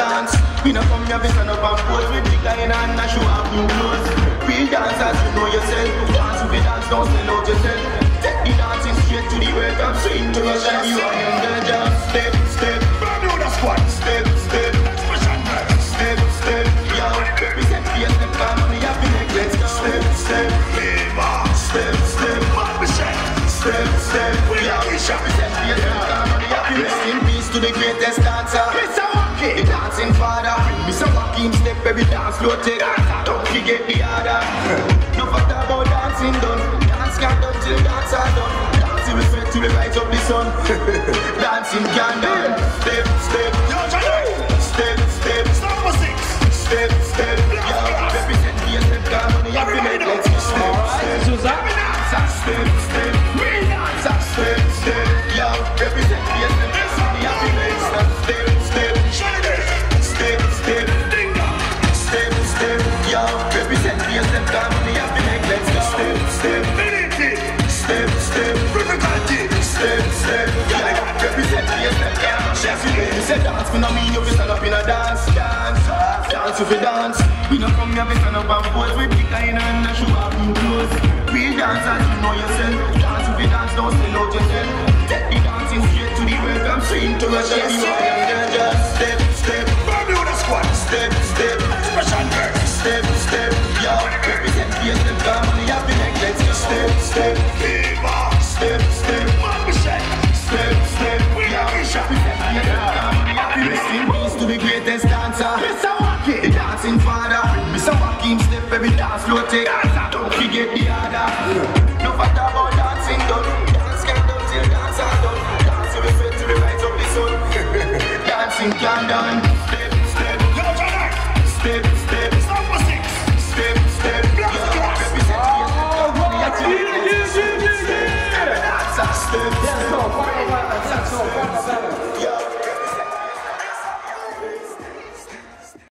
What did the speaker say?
dance. We no come here to turn up and pose with big line and a show up new clothes. Real dancers, you know yourself. Dance we dance, don't sell out yourself. Take the dancing straight to the world and swing to the shell. You are in the jam. Step, step, brand new the squad. Step, step, step, step. we represent the SM family. Have the neck, let's go. Step, step, Viva. Step, step, man, we shake. Step, step, we are. Represent the SM family. Have the neck. Rest in peace to the greatest. Baby dance slow, take Don't forget the other. No matter about dancing done Dance can't done till dance are done Dancing respect till the light of the sun. Dancing can done Chef, you said dance, but I mean you be stand up in a dance, dance, dance if you dance. We don't come here, we stand up and pose, we pick a in and the shoe up in clothes. We dance as you know yourself, dance if you dance, don't stay out yourself. Take the dancing straight to the welcome scene to rush and be my just step, step, Bermuda squad, step. step, baby dance slow, take Don't forget the other. No matter about dancing done Dance get done till dance are done. Dance to the to the light of the sun. Dancing can done.